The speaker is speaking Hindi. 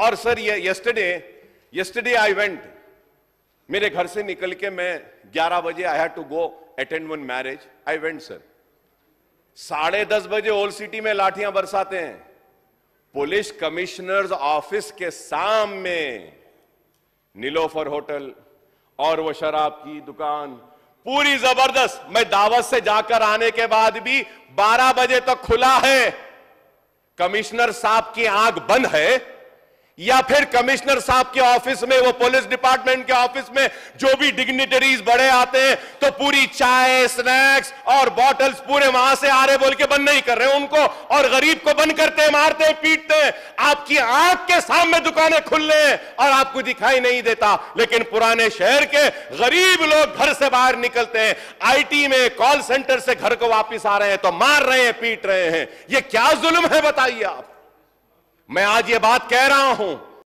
और सर, ये यस्टरडे यस्टरडे आई वेंट मेरे घर से निकल के मैं 11 बजे I had to go attend one marriage I went sir साढ़े दस बजे ओल्ड सिटी में लाठियाँ बरसाते हैं। पुलिस कमिश्नर्स ऑफ़िस के सामने नीलोफर होटल और वो शराब की दुकान। पूरी ज़बरदस्त। मैं दावत से जाकर आने के बाद भी 12 बजे तक खुला है। कमिश्नर साहब की आँख बंद है। या फिर कमिश्नर साहब के ऑफ़िस में, वो पुलिस डिपार्टमेंट के ऑफ़िस में जो भी डिग्निटरीज बड़े आते हैं तो पूरी चाय स्नैक्स और बॉटल्स पूरे वहाँ से आ रहे बोल के बंद नहीं कर रहे उनको, और गरीब को बंद करते हैं, मारते हैं, पीटते हैं। आपकी आँख के सामने दुकानें खुल रहे हैं और आपको दिखाई नहीं देता। लेकिन पुराने शहर के गरीब लोग घर से बाहर निकलते हैं। आईटी में कॉल सेंटर से घर को वापिस आ रहे हैं तो मार रहे हैं, पीट रहे हैं। ये क्या जुल्म है, बताइए आप। मैं आज ये बात कह रहा हूँ।